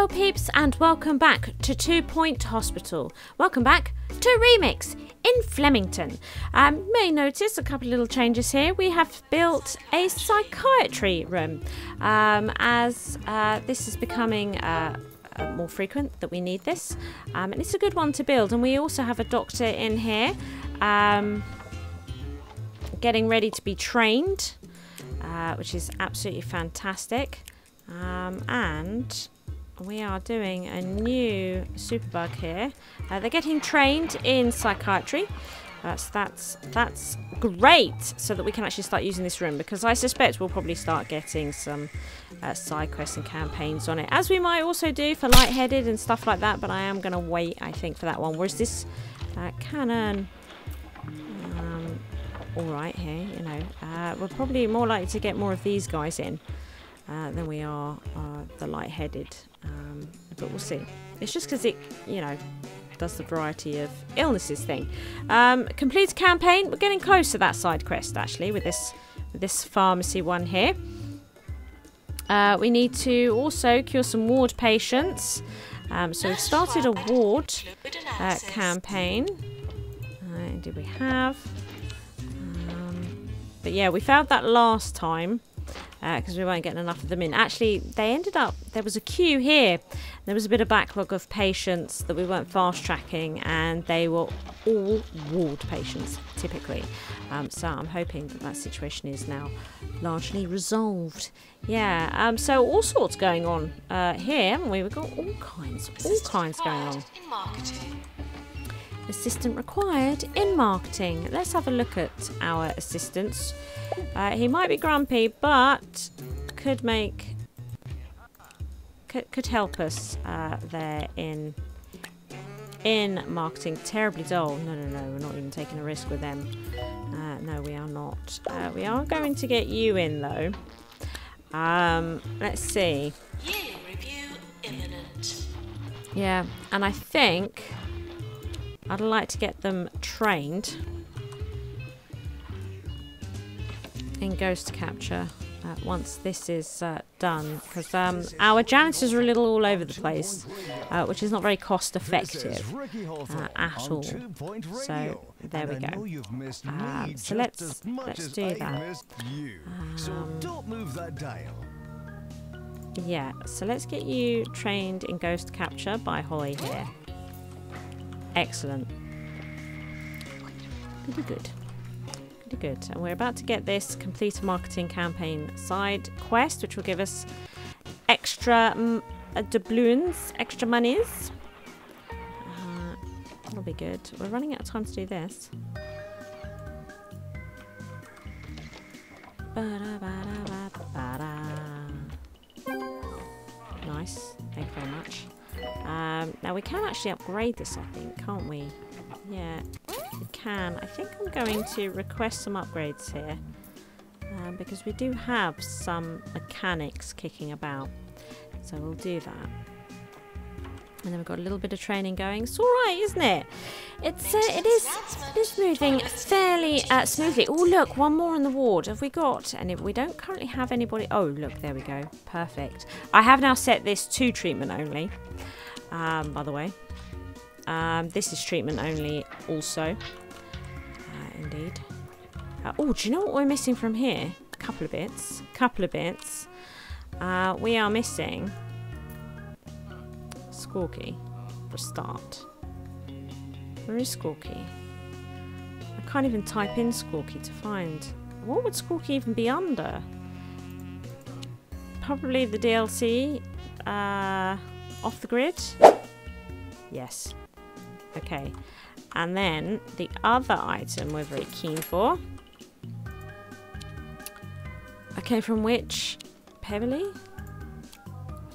Hello, peeps, and welcome back to Two Point Hospital. Welcome back to Remix in Flemington. Um, you may notice a couple of little changes here. We have built a psychiatry room um, as uh, this is becoming. Uh, uh, more frequent that we need this um, and it's a good one to build and we also have a doctor in here um, getting ready to be trained uh, which is absolutely fantastic um, and we are doing a new superbug here. Uh, they're getting trained in psychiatry. That's that's that's great, so that we can actually start using this room because I suspect we'll probably start getting some uh, side quests and campaigns on it, as we might also do for lightheaded and stuff like that. But I am going to wait, I think, for that one. Whereas this uh, cannon, um, all right here, you know, uh, we're probably more likely to get more of these guys in uh, than we are uh, the light-headed. Um, but we'll see. It's just because it, you know, does the variety of illnesses thing. Um, complete campaign. We're getting close to that side quest actually with this this pharmacy one here. Uh, we need to also cure some ward patients. Um, so we've started a ward uh, campaign. Uh, did we have? Um, but yeah, we found that last time because uh, we weren't getting enough of them in. Actually, they ended up, there was a queue here. There was a bit of backlog of patients that we weren't fast tracking, and they were all ward patients, typically. Um, so I'm hoping that that situation is now largely resolved. Yeah, um, so all sorts going on uh, here, haven't we? We've got all kinds, all kinds going on. Assistant required in marketing. Let's have a look at our assistants. Uh, he might be grumpy, but could make could, could help us uh, there in in marketing. Terribly dull. No, no, no. We're not even taking a risk with them. Uh, no, we are not. Uh, we are going to get you in though. Um, let's see. Yeah, and I think I'd like to get them trained. In ghost capture uh, once. This is uh, done because um, our janitors are a little all over the place uh, which is not very cost effective uh, at all. So there we go. um, so let's let's do that. um, yeah so let's get you trained in ghost capture by Holly here excellent pretty good Pretty good. And we're about to get this complete marketing campaign side quest, which will give us extra um, doubloons, extra monies. Uh, that'll be good. We're running out of time to do this. Nice. Thank you very much. Um, now we can actually upgrade this, I think, can't we? Yeah we can. I think I'm going to request some upgrades here. Um, because we do have some mechanics kicking about. So we'll do that. And then we've got a little bit of training going. It's all right, isn't it? It's uh, it is it is moving fairly uh, smoothly. Oh look, one more in the ward. Have we got? And if we don't currently have anybody. Oh look, there we go. Perfect. I have now set this to treatment only. Um, by the way, um, this is treatment only also indeed. Uh, oh, do you know what we're missing from here? A couple of bits. A couple of bits. Uh, we are missing Squawky for a start. Where is Squawky? I can't even type in Squawky to find. What would Squawky even be under? Probably the DLC. Uh, off the grid? Yes. Okay. And then the other item we're very keen for. Okay, from which Pebberley?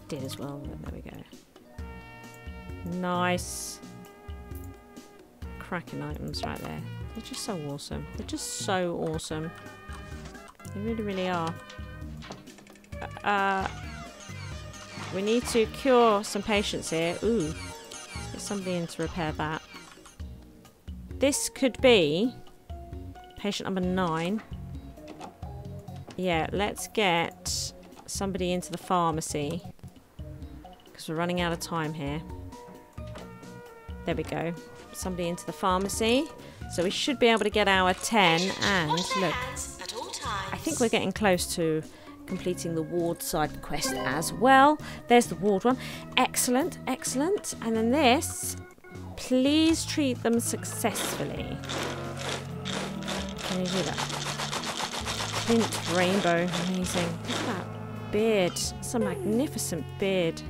Did as well. There we go. Nice. Cracking items right there. They're just so awesome. They're just so awesome. They really, really are. Uh, we need to cure some patients here. Ooh. Get somebody in to repair that. This could be patient number nine. Yeah, let's get somebody into the pharmacy. because we're running out of time here. There we go. Somebody into the pharmacy. So we should be able to get our 10 and look, I think we're getting close to completing the ward side quest as well. There's the ward one. Excellent, excellent. And then this, please treat them successfully. Can you do that? Clint Rainbow, amazing. Look at that beard. It's a magnificent beard.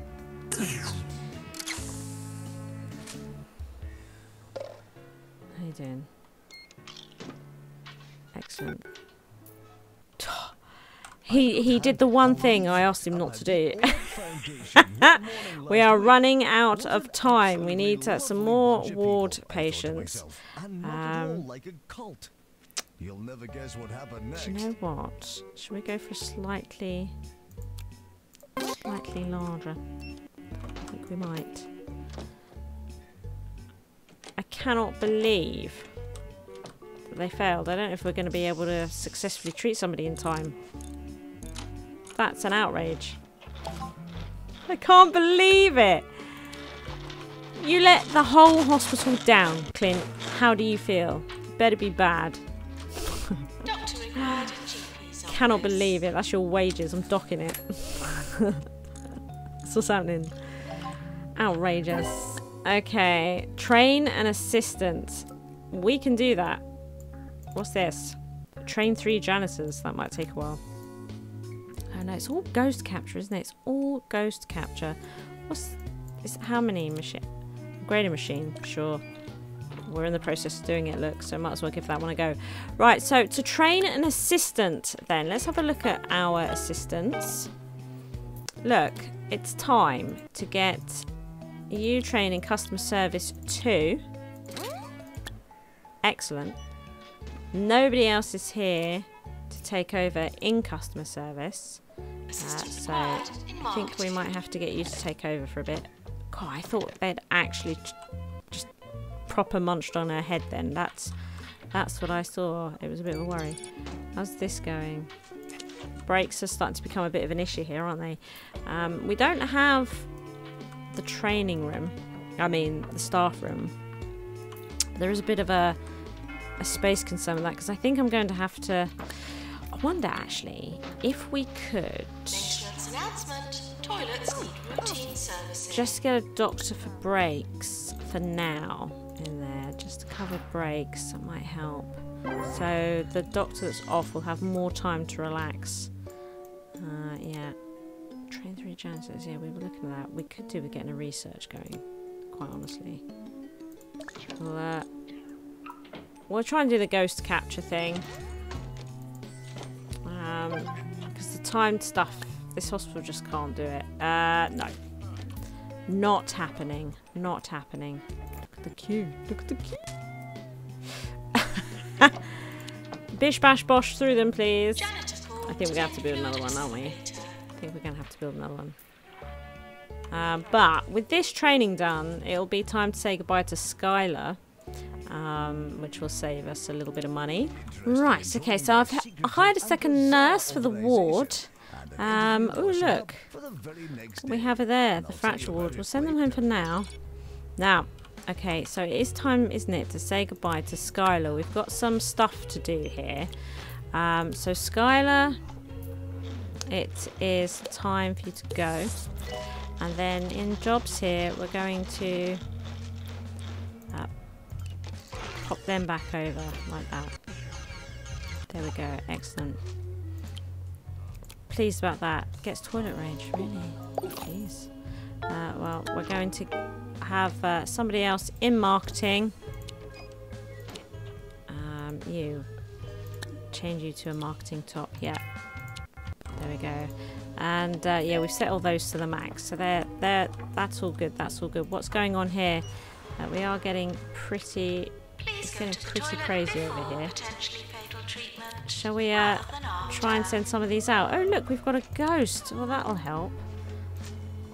How you doing? Excellent. He he did the one thing I asked him not to do. we are running out of time. We need uh, some more ward patients. Um, You'll never guess what happened next. do you know what? Should we go for a slightly, slightly larger? I think we might. I cannot believe that they failed. I don't know if we're going to be able to successfully treat somebody in time. That's an outrage. I can't believe it. You let the whole hospital down, Clint. How do you feel? Better be bad. Cannot believe it. That's your wages. I'm docking it. That's what's happening. Outrageous. Okay. Train an assistant. We can do that. What's this? Train three janitors. That might take a while. No, it's all ghost capture, isn't it? It's all ghost capture. What's is how many machine? Grader machine, sure. We're in the process of doing it, look, so might as well give that one a go. Right, so to train an assistant then, let's have a look at our assistants. Look, it's time to get you training customer service 2. Excellent. Nobody else is here to take over in customer service. Uh, so I think we might have to get you to take over for a bit. God, I thought they'd actually just proper munched on her head then. That's that's what I saw. It was a bit of a worry. How's this going? Breaks are starting to become a bit of an issue here, aren't they? Um, we don't have the training room. I mean, the staff room. There is a bit of a a space concern with that because I think I'm going to have to. I wonder actually if we could announcement. Toilets need routine servicing. just get a doctor for breaks for now in there, just to cover breaks. That might help. So the doctor that's off will have more time to relax. Uh, yeah. Train three chances, Yeah, we were looking at that. We could do with getting a research going. Quite honestly. We'll, uh, we'll try and do the ghost capture thing. Um, because the timed stuff, this hospital just can't do it. Uh, no. Not happening. Not happening. Look at the queue. Look at the queue. Bish bash bosh through them, please. I think we're gonna have to build another one, aren't we? I think we're going to have to build another one. Um, but with this training done, it'll be time to say goodbye to Skylar, um, which will save us a little bit of money. Right, okay, so I've hired a second nurse for the ward. Um, oh, look, For the very next we have her there, the fracture ward. We'll send them home for now. Now, okay, so it is time, isn't it, to say goodbye to Skylar. We've got some stuff to do here. Um, so, Skylar, it is time for you to go. And then in jobs here, we're going to pop them back over like that. There we go, excellent. Pleased about that. Gets toilet range, really? Jeez. Uh, well, we're going to have uh, somebody else in marketing. Um, you. Change you to a marketing top. Yeah. There we go. And uh, yeah, we've set all those to the max. So they're, they're, that's all good. That's all good. What's going on here? Uh, we are getting pretty. It's getting pretty crazy over here. Potentially fatal treatment. Shall we uh, rather than after. try and send some of these out? Oh, look, we've got a ghost. Well, that'll help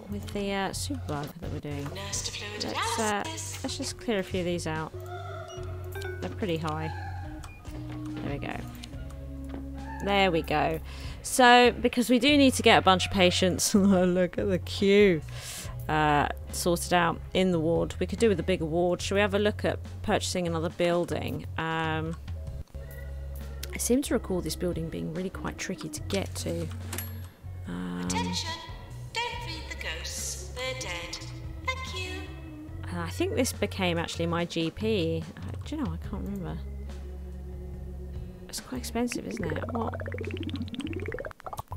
with the uh, super bug that we're doing. Nurse to fluid Let's, uh, let's just clear a few of these out. They're pretty high. There we go. There we go. So, because we do need to get a bunch of patients. Look at the queue. Uh, sorted out in the ward. We could do with a bigger ward. Should we have a look at purchasing another building? Um, I seem to recall this building being really quite tricky to get to. Um, Attention! Don't feed the ghosts. They're dead. Thank you. I think this became actually my GP. Uh, do you know? I can't remember. It's quite expensive, isn't it? What?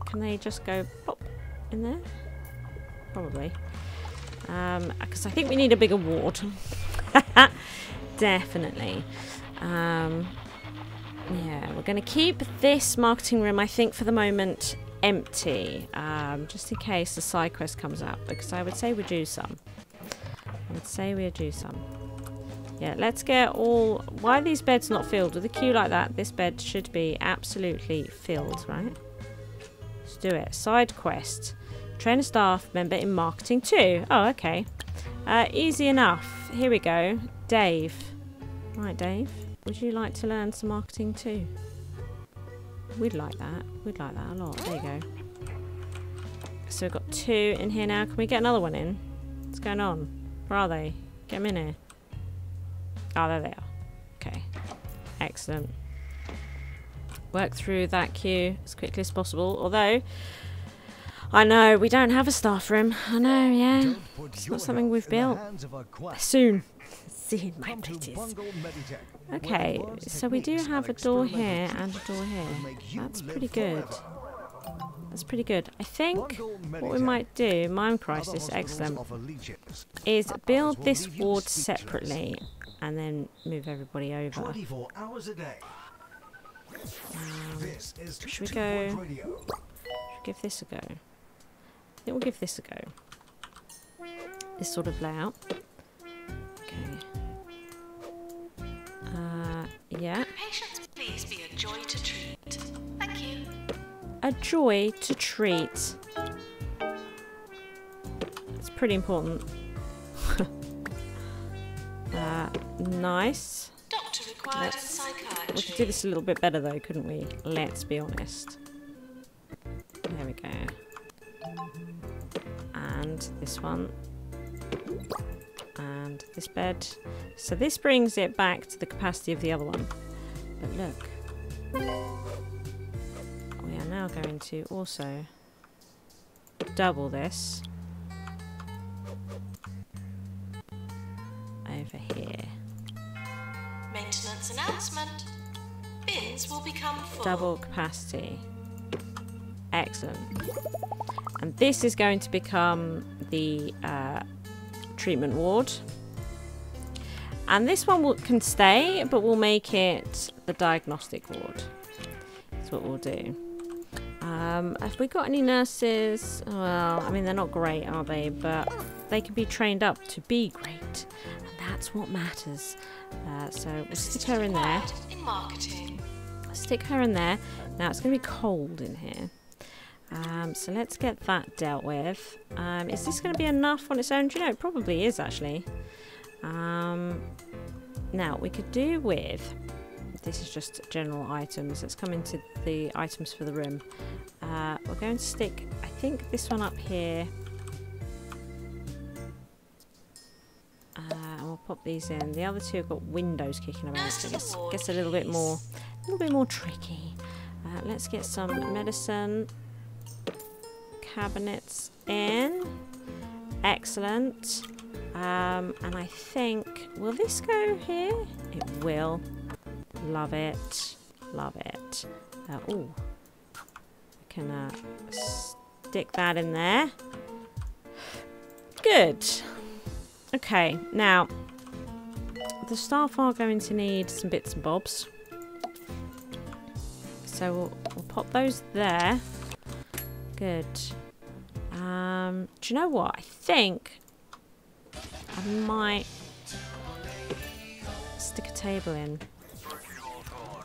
Can they just go pop in there? Probably. Because I think we need a bigger ward. Definitely. Um, yeah, we're going to keep this marketing room, I think, for the moment empty, um, just in case the side quest comes up, because I would say we do some. I would say we do some. Yeah, let's get all... Why are these beds not filled? With a queue like that, this bed should be absolutely filled, right? Let's do it. Side quest. Train a staff member in marketing too. Oh, okay. Uh, easy enough. Here we go. Dave. Right, Dave. Would you like to learn some marketing too? We'd like that. We'd like that a lot. There you go. So we've got two in here now. Can we get another one in? What's going on? Where are they? Get them in here. Oh, there they are. Okay. Excellent. Work through that queue as quickly as possible. Although, I know we don't have a staff room. I know, yeah. It's not something we've built. hands of a quack. Soon. Soon, my pretties. Bungle Meditech, where Okay, so we do have a door here and a door here. will make you That's pretty good. That's pretty good. I think what we might do, Mime Crisis, excellent, is build this ward separately and then move everybody over. 24 hours a day. Um, should we go- Point Radio. Give this a go. I think we'll give this a go. This sort of layout. Okay. Uh, yeah. Patients, please be a joy to treat. Thank you. A joy to treat. It's pretty important. uh, nice. Doctor required Let's- We could do this a little bit better though, couldn't we? Let's be honest. There we go. And this one. And this bed. So this brings it back to the capacity of the other one. But look. We are now going to also double this over here. Maintenance announcement. Bins will become full. double capacity. Excellent. And this is going to become the uh, treatment ward. And this one will, can stay, but we'll make it the diagnostic ward. That's what we'll do. Um, have we got any nurses? Well, I mean, they're not great, are they? But they can be trained up to be great. And that's what matters. Uh, so we'll stick her in there. In marketing. stick her in there. Now it's going to be cold in here. So let's get that dealt with. Um, is this going to be enough on its own? Do you know, it probably is actually. Um, now we could do with. This is just general items. Let's come into the items for the room. Uh, we're going to stick, I think, this one up here. Uh, and we'll pop these in. The other two have got windows kicking around, so the gets, gets a little bit more, a little bit more tricky. Uh, let's get some medicine cabinets in. Excellent. Um, and I think, will this go here? It will. Love it. Love it. Uh, oh, I can uh, stick that in there. Good. Okay, now the staff are going to need some bits and bobs. So we'll, we'll pop those there. Good. Um, do you know what? I think I might stick a table in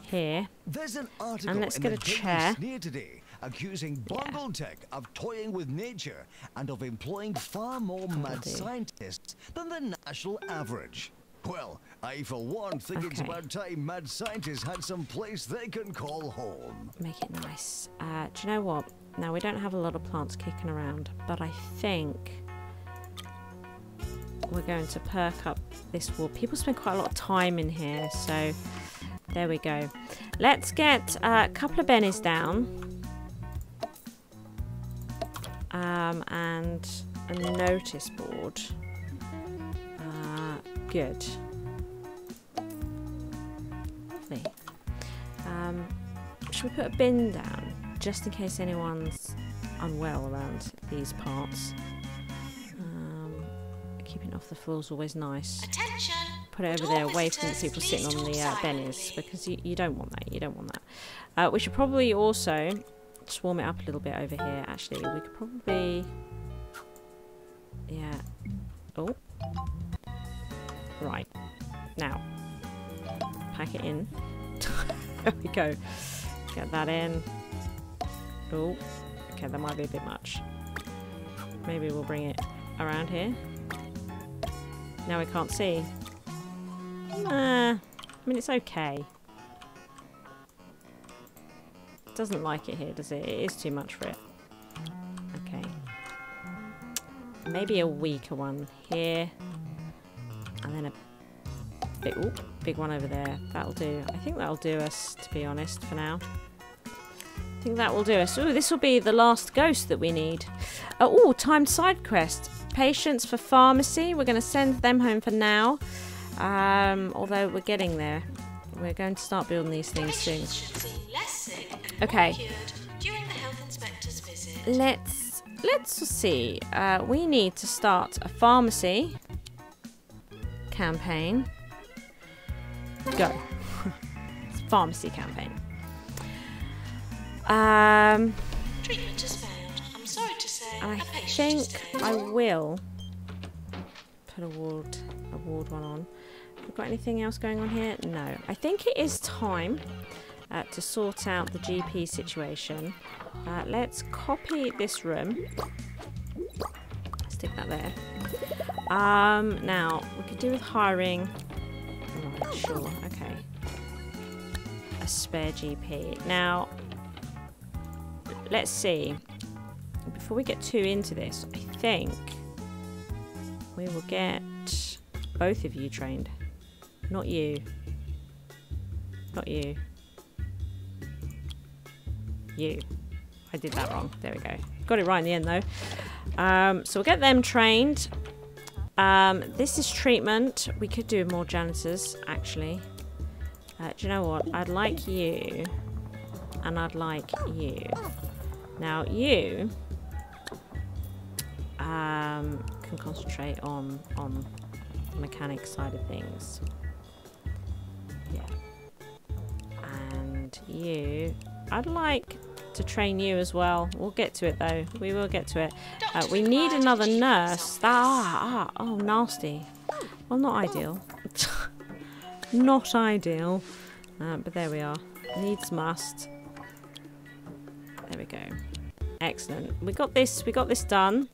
here. There's an article let's in get a chair. Sneer today accusing Bungle Tech of toying with nature and of employing far more mad scientists than the national average. Well, I for one think it's about time mad scientists had some place they can call home. Make it nice. Uh, do you know what? Now we don't have a lot of plants kicking around, but I think we're going to perk up this wall. People spend quite a lot of time in here, so there we go. Let's get a couple of bennies down. Um, and a notice board. Uh, good. Lovely. Um, should we put a bin down just in case anyone's unwell around these parts? Um, keeping it off the floor is always nice. Attention! Put it over there away from the people sitting on the uh, bennies because you, you don't want that. You don't want that. Uh, we should probably also swarm it up a little bit over here. Actually, we could probably yeah. Oh. Right. Now. Pack it in. there we go. Get that in. Oh. Okay, that might be a bit much. Maybe we'll bring it around here. Now we can't see. Nah. I mean, it's okay. Doesn't like it here, does it? It is too much for it. Okay. Maybe a weaker one here. And then a big, ooh, big one over there. That'll do. I think that'll do us, to be honest, for now. I think that will do us. Ooh, this will be the last ghost that we need. Uh, oh, timed side quest. Patients for pharmacy. We're going to send them home for now. Um, although we're getting there. We're going to start building these things soon. Patients should be less sick and Okay. more cured during the health inspector's visit. Let's let's see. Uh, we need to start a pharmacy campaign. Go. Pharmacy campaign. Um, Treatment has failed. I'm sorry to say, I a patient is think. I will put a ward a ward one on. We've got anything else going on here? No. I think it is time uh, to sort out the GP situation. Uh, let's copy this room. Stick that there. Um, now we could do with hiring. Right, sure. Okay. A spare GP. Now, let's see. Before we get too into this, I think we will get both of you trained. Not you. Not you. You. I did that wrong. There we go. Got it right in the end though. Um, so we'll get them trained. Um, this is treatment. We could do more janitors actually. Uh, do you know what? I'd like you, and I'd like you. Now you um, can concentrate on on the mechanic side of things. Yeah. And you, I'd like to train you as well. We'll get to it though. We will get to it. Uh, we need another nurse. Ah, ah, oh, nasty. Well, not ideal. not ideal. Uh, but there we are. Needs must. There we go. Excellent. We got this. We got this done.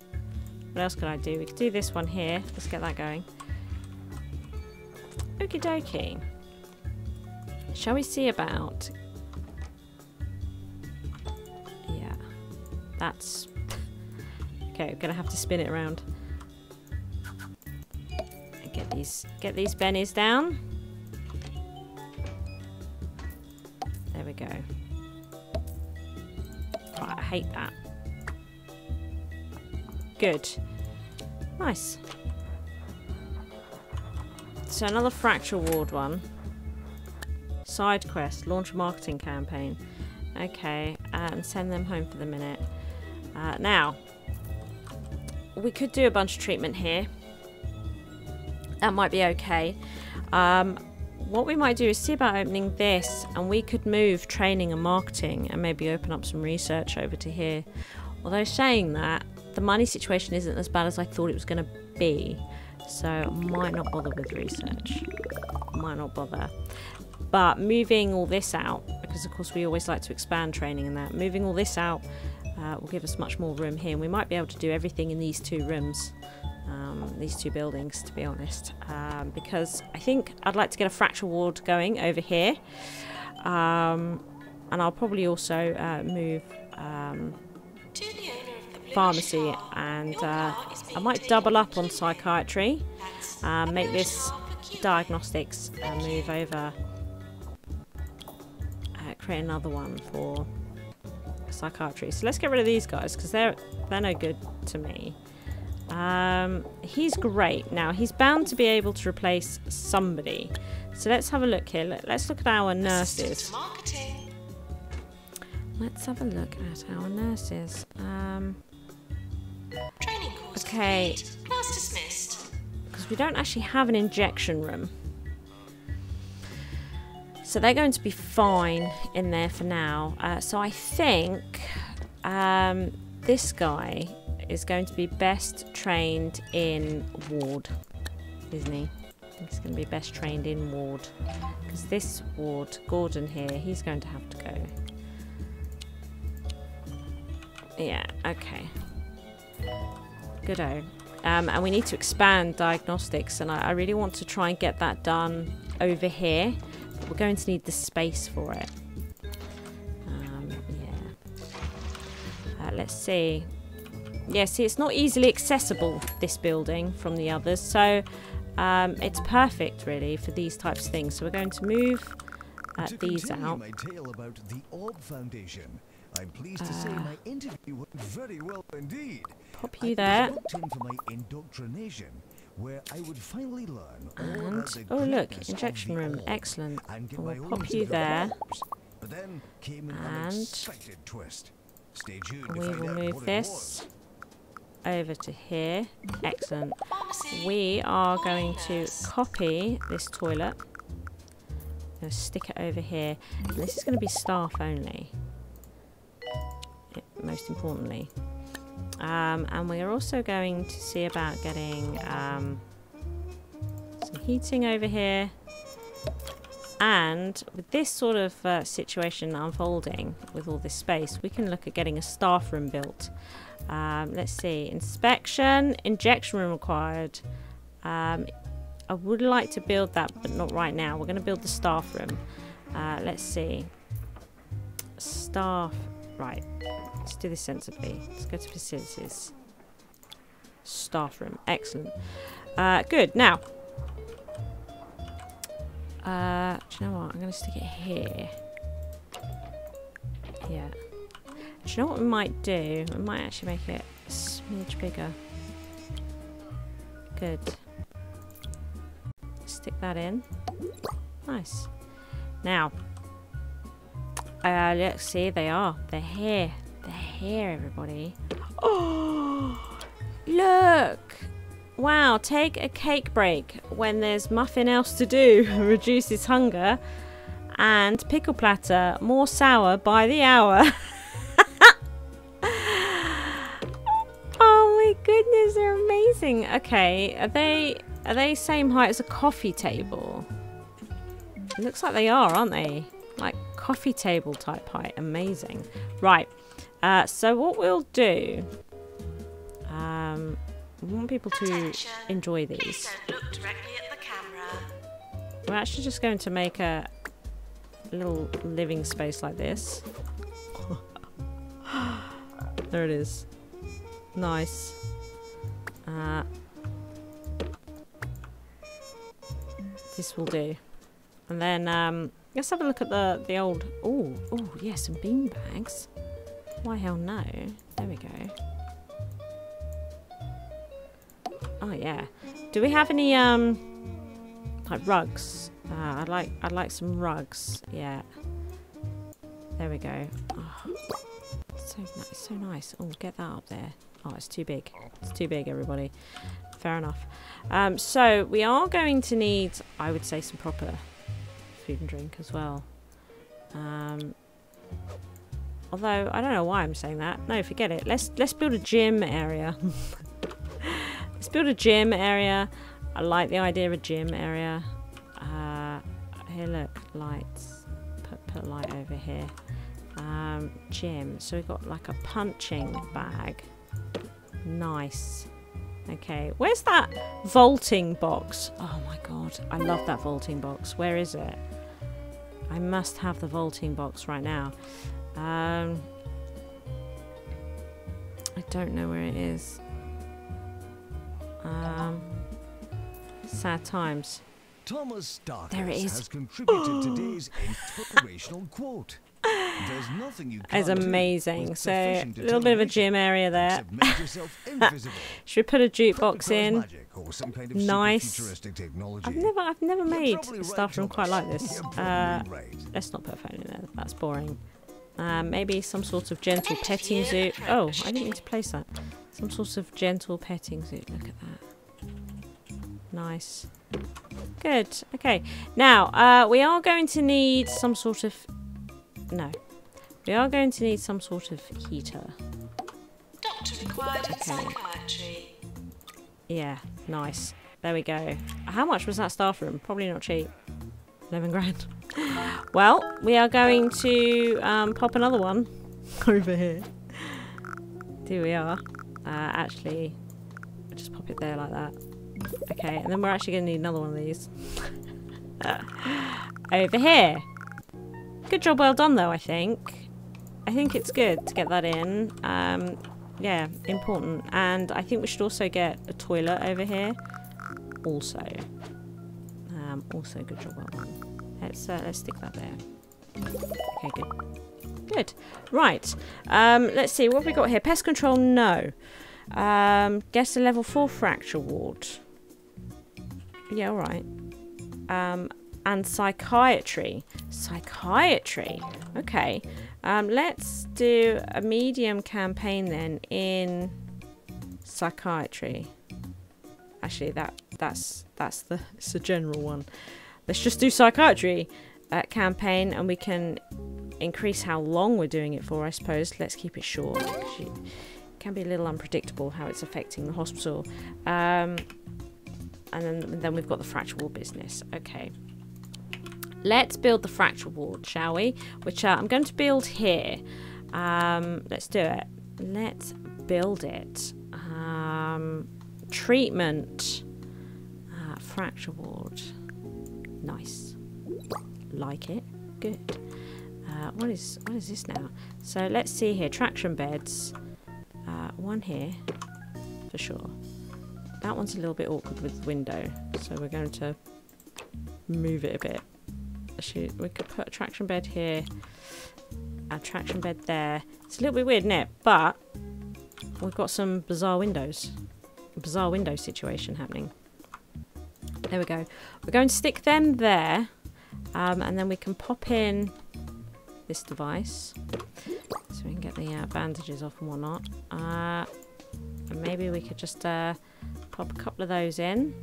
What else could I do? We could do this one here. Let's get that going. Okie dokie. Shall we see about? Yeah, that's okay. We're gonna have to spin it around. Get these, get these bennies down. There we go. Hate that. Good. Nice. So another fracture ward one. Side quest, launch a marketing campaign. Okay, and send them home for the minute. Uh, now, we could do a bunch of treatment here. That might be okay. Um, what we might do is see about opening this, and we could move training and marketing and maybe open up some research over to here. Although saying that, the money situation isn't as bad as I thought it was going to be. So I might not bother with research. Might not bother. But moving all this out, because of course we always like to expand training and that, moving all this out uh, will give us much more room here. And we might be able to do everything in these two rooms, um, these two buildings, to be honest. Um, because I think I'd like to get a fracture ward going over here. Um, and I'll probably also uh, move um, To the owner of the Bluish pharmacy and uh, I might double up on psychiatry. Um, make this diagnostics uh, move over. Uh, create another one for psychiatry. So let's get rid of these guys because they're they're no good to me. Um, he's great. Now he's bound to be able to replace somebody. So let's have a look here. Let, us look at our nurses. Let's have a look at our nurses. Um, okay. Because we don't actually have an injection room. So they're going to be fine in there for now. Uh, so I think um, this guy is going to be best trained in ward, isn't he? He's going to be best trained in ward. Because this ward, Gordon here, he's going to have to go. Yeah, okay. Goodo. Um, and we need to expand diagnostics, and I, I, really want to try and get that done over here. But we're going to need the space for it. Um, yeah. Uh, let's see. Yeah, see, it's not easily accessible, this building, from the others. So um, it's perfect, really, for these types of things. So we're going to move uh, these out. my tale about the Orb Foundation, I'm pleased to uh, say my interview went very well indeed. Pop you there. in for my indoctrination, where I would finally learn and oh look, injection room, excellent. We'll pop you there. But then came an and twist. Stay tuned we will move this over to here. Excellent. We are going to copy this toilet. going to stick it over here. And this is going to be staff only most importantly. Um, and we're also going to see about getting um, some heating over here. And with this sort of uh, situation unfolding with all this space, we can look at getting a staff room built. Um, let's see, inspection, injection room required. Um, I would like to build that, but not right now. We're going to build the staff room. Uh, let's see. Staff, right. Let's do this sensibly. Let's go to facilities. Staff room. Excellent. Uh, good. Now. Uh, do you know what? I'm going to stick it here. Yeah. Do you know what we might do? We might actually make it a smidge bigger. Good. Stick that in. Nice. Now. Uh, let's see. They are. They're here They're here, everybody. Oh, look! Wow, take a cake break when there's muffin else to do. Reduces hunger. And pickle platter, more sour by the hour. oh my goodness, they're amazing. Okay, are they are they same height as a coffee table? It looks like they are, aren't they? Like coffee table type height. Amazing. Right. Uh, so what we'll do, um, we want people to Attention. enjoy these. We're actually just going to make a little living space like this. there it is. Nice. Uh, this will do. And then um, let's have a look at the the old. Oh, oh, yeah, some bean bags. Why hell no? There we go. Oh yeah. Do we have any um like rugs? Uh, I'd like I'd like some rugs. Yeah. There we go. Oh, so nice, so nice. Oh, get that up there. Oh, it's too big. It's too big, everybody. Fair enough. Um, so we are going to need, I would say, some proper food and drink as well. Um, Although, I don't know why I'm saying that. No, forget it. Let's let's build a gym area. let's build a gym area. I like the idea of a gym area. Uh, here, look, lights. Put, put a light over here. Um, gym. So we've got like a punching bag. Nice. Okay, where's that vaulting box? Oh my god, I love that vaulting box. Where is it? I must have the vaulting box right now. Um, I don't know where it is. Um, Sad times. Thomas Starkers There it is. has contributed today's inspirational quote. There's nothing you can't It's do amazing. So, a little bit of a gym area there. except make yourself invisible. Should we put a jukebox in? or some kind of Nice. super futuristic technology. I've never, I've never made probably a right, staff room quite like this. Uh, right. let's not put a phone in there. That's boring. Um, maybe some sort of gentle petting zoo. Oh, I approached. didn't mean to place that. Some sort of gentle petting zoo. Look at that. Nice. Good. Okay. Now, uh, we are going to need some sort of. No. We are going to need some sort of heater. Doctor required in psychiatry. Yeah, nice. There we go. How much was that staff room? Probably not cheap. 11 grand. Well, we are going to um, pop another one over here. Here we are. Uh, actually, I'll just pop it there like that. Okay, and then we're actually going to need another one of these. over here. Good job, well done though, I think. I think it's good to get that in. Um, yeah, important. And I think we should also get a toilet over here. Also. Um, also, good job, well done. Let's, uh, let's stick that there. Okay, good. Good. Right. Um, let's see, what have we got here? Pest control, no. Um, guess a level 4 fracture ward. Yeah, alright. Um, and psychiatry. Psychiatry. Okay. Um, let's do a medium campaign then in psychiatry. Actually, that that's that's the it's a general one. Let's just do psychiatry uh, campaign, and we can increase how long we're doing it for. I suppose. Let's keep it short. It can be a little unpredictable how it's affecting the hospital. Um, and then then we've got the fracture ward business. Okay. Let's build the fracture ward, shall we? Which uh, I'm going to build here. Um, let's do it. Let's build it. Um, treatment. Uh, fracture ward. Nice. Like it. Good. Uh, what is what is this now? So let's see here. Traction beds. Uh, one here, for sure. That one's a little bit awkward with the window, so we're going to move it a bit. We could put a traction bed here, a traction bed there. It's a little bit weird, isn't it? But we've got some bizarre windows, bizarre window situation happening. There we go. We're going to stick them there, um, and then we can pop in this device so we can get the uh, bandages off and whatnot. Uh, and maybe we could just uh, pop a couple of those in.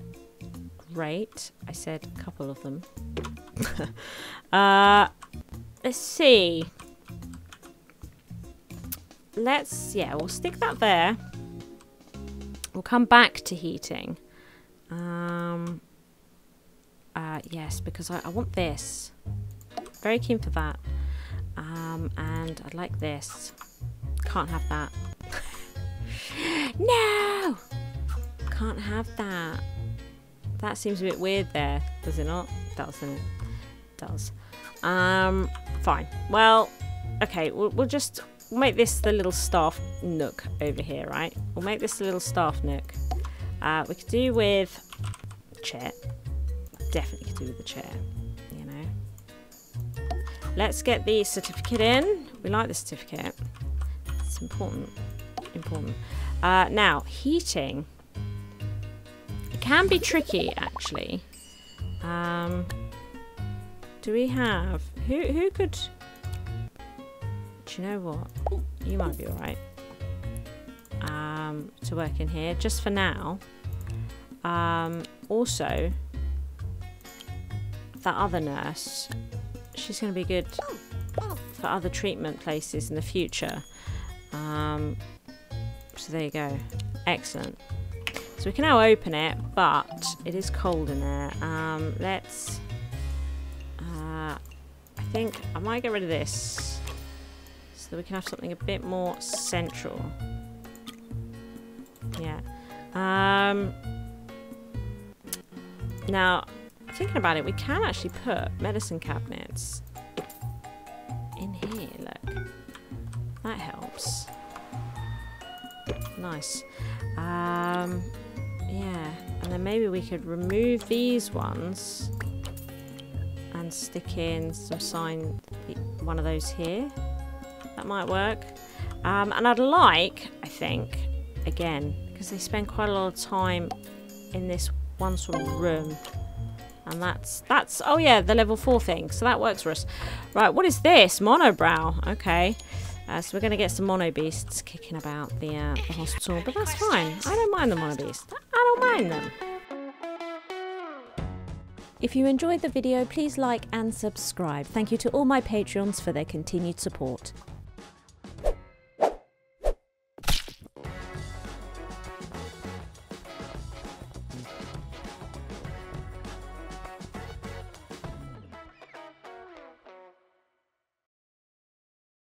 Great. I said a couple of them. uh, let's see. Let's, yeah, we'll stick that there. We'll come back to heating. Um, uh, yes, because I, I want this. Very keen for that. Um, and I'd like this. Can't have that. no! Can't have that. That seems a bit weird there, does it not? Doesn't? Does. Um, fine. Well, okay, we'll, we'll just we'll make this the little staff nook over here, right? We'll make this the little staff nook. Uh, we could do with chair. Definitely could do with the chair. Let's get the certificate in. We like the certificate. It's important. Important. Uh, now, heating. It can be tricky, actually. Um, do we have... Who, who could... Do you know what? You might be alright. Um, to work in here, just for now. Um, also, that other nurse, she's going to be good for other treatment places in the future. Um, so there you go. Excellent. So we can now open it, but it is cold in there. Um, let's... Uh, I think I might get rid of this. So that we can have something a bit more central. Yeah. Um, now, thinking about it, we can actually put medicine cabinets in here, look. That helps. Nice. Um, Yeah, and then maybe we could remove these ones and stick in some sign, one of those here. That might work. Um, and I'd like, I think, again, because they spend quite a lot of time in this one sort of room. And that's, that's, oh yeah, the level 4 thing. So that works for us. Right, what is this? Monobrow. Okay. Uh, so we're going to get some mono beasts kicking about the, uh, the hospital. But that's fine. I don't mind the mono beasts. I don't mind them. If you enjoyed the video, please like and subscribe. Thank you to all my Patreons for their continued support.